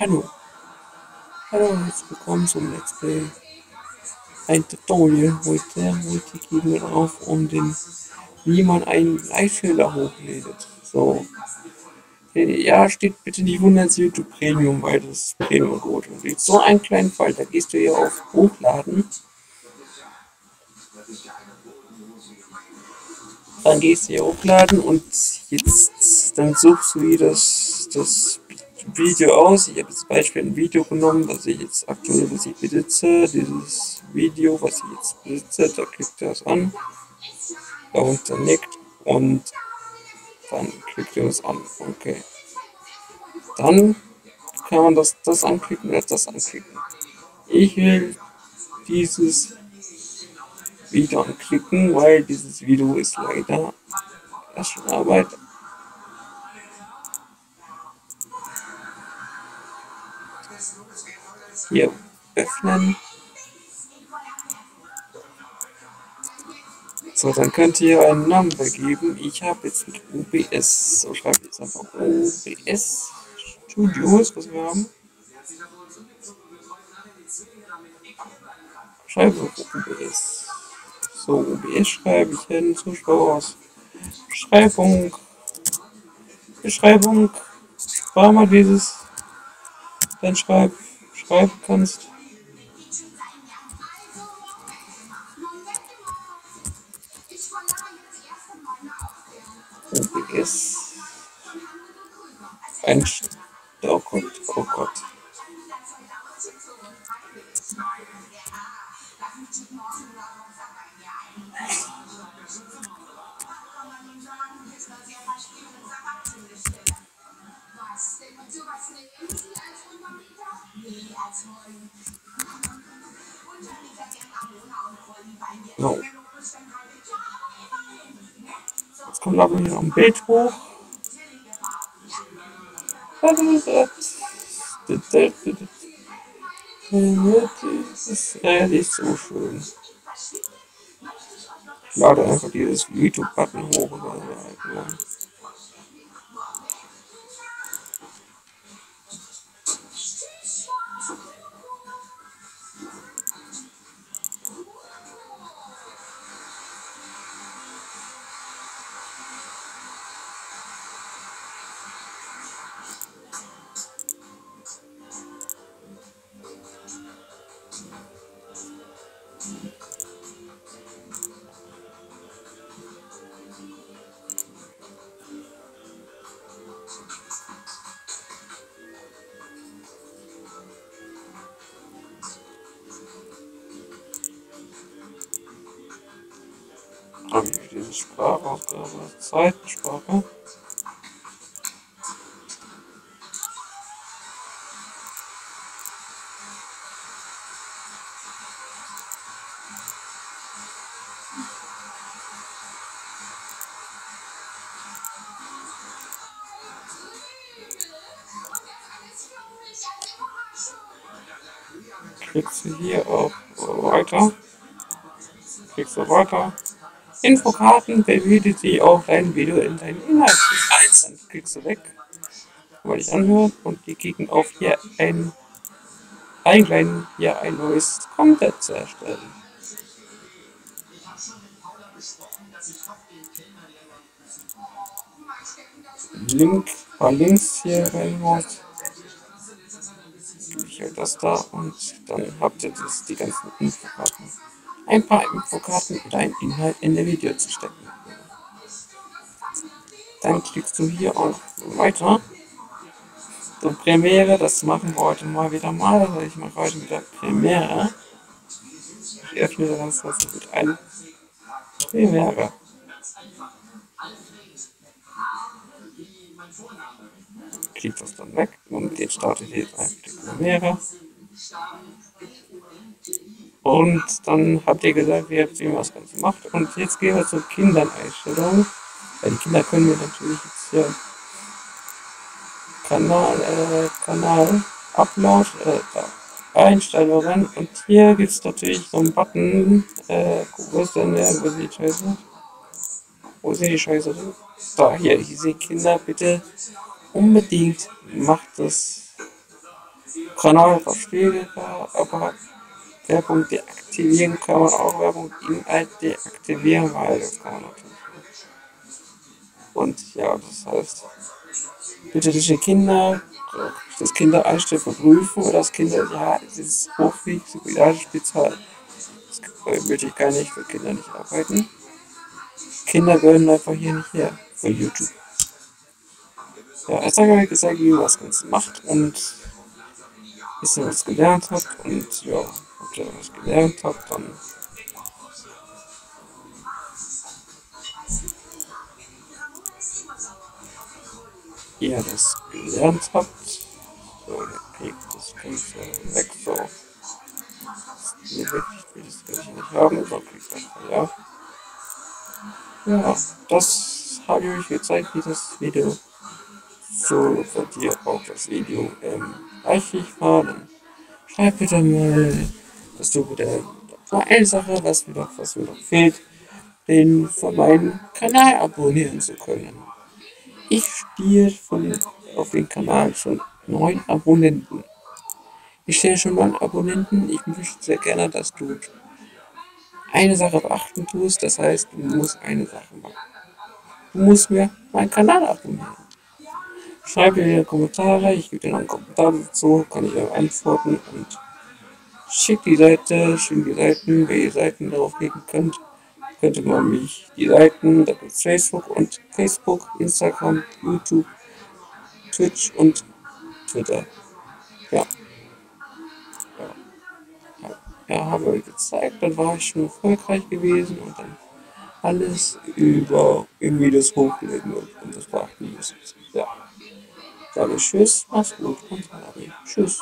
Hallo. Hallo herzlich willkommen zum Let's Play. Ein Tutorial heute. Heute gehen wir drauf um den, wie man einen Live-Fehler hochlädt. So. Ja, steht bitte nicht wundern, YouTube Premium, weil das Premium gut und so einen kleinen Fall. Da gehst du hier auf Hochladen. Dann gehst du hier hochladen und jetzt dann suchst du hier das, das Video aus. Ich habe jetzt Beispiel ein Video genommen, das ich jetzt aktuell, was ich besitze. Dieses Video, was ich jetzt besitze, da klickt er das an. Darunter nickt und dann klickt er das an. Okay. Dann kann man das, das anklicken oder das anklicken. Ich will dieses Video anklicken, weil dieses Video ist leider erst schon Arbeit Hier öffnen. So, dann könnt ihr einen Namen vergeben. Ich habe jetzt mit OBS, so schreibe ich jetzt einfach OBS Studios, was wir haben. Schreibe OBS. So, OBS schreibe ich hin, Zuschauer aus. Beschreibung. Beschreibung. War mal dieses. Dann schreib schreiben kannst. OBS. Ein oh Gott, oh Gott. So. Jetzt kommt aber hier ein Bild hoch. Das ist ja nicht so schön. Ich lade einfach dieses YouTube-Button hoch. Oder so. Habe ich diese Sprachausgabe, Zeitensprache. Klickst du hier auf weiter, klickst du weiter, Infokarten verwirrt sie auch dein Video in deinen Inhalt. Dann klickst du weg, weil ich anhören und die klicken auf hier ein, ein kleinen, hier ein neues Content zu erstellen. Link, paar Links hier reinhaut. Ich halt das da und dann habt ihr das, die ganzen Infokarten ein paar Infokarten und einen Inhalt in der Video zu stecken. Dann klickst du hier auf Weiter. So Premiere, das machen wir heute mal wieder mal. Also ich mache heute wieder Premiere. Ich öffne das Ganze mit einem Premiere. Klick das dann weg und jetzt startet jetzt einfach die Premiere. Und dann habt ihr gesagt, wie habt ihr was ganz gemacht. Und jetzt gehen wir zur Kindern-Einstellung. Weil die Kinder können wir natürlich jetzt hier Kanal, äh, Kanal, Upload, äh, Einstellungen. Und hier gibt es natürlich so einen Button. Äh, wo ist denn der? Wo ist die Scheiße? Wo ist die Scheiße? Da, hier, hier seht Kinder, bitte unbedingt macht das Kanal etwas schwieriger, aber Werbung deaktivieren kann man auch Werbung Inhalt deaktivieren, weil das kann man natürlich. Und ja, das heißt, bitte die Kinder, das Kindereinstellung prüfen oder das Kinder, ja, es ist hochwiegend, Solidarspielzahl. Das würde ich gar nicht für Kinder nicht arbeiten. Kinder gehören einfach hier nicht her, für YouTube. Ja, jetzt habe ich gesagt, wie man das Ganze macht und bisschen was gelernt habt und ja, ihr was gelernt habt, dann ihr das gelernt habt, so, okay, das Ganze weg, so. Wirklich, will das ich nicht haben, so kriegt einfach ja. Ja, das habe ich euch gezeigt, wie das Video so von dir auch das Video ähm, reichlich war. Dann schreib bitte mal, dass du wieder mal eine Sache, was mir noch, was mir noch fehlt, den von meinem Kanal abonnieren zu können. Ich stehe von, auf den Kanal schon neun Abonnenten. Ich stehe schon neun Abonnenten. Ich möchte sehr gerne, dass du eine Sache beachten tust. Das heißt, du musst eine Sache machen. Du musst mir meinen Kanal abonnieren. Schreibe mir Kommentare, ich gebe dir einen Kommentar dazu, kann ich auch antworten und schick die Seite, schick die Seiten, welche Seiten darauf klicken könnt. Könnte man mich die Seiten, da gibt Facebook und Facebook, Instagram, YouTube, Twitch und Twitter. Ja. Ja, ja habe ich gezeigt, dann war ich schon erfolgreich gewesen und dann alles über irgendwie das Hochladen und das war News. Ja. Sage Tschüss, mach's gut und Tschüss.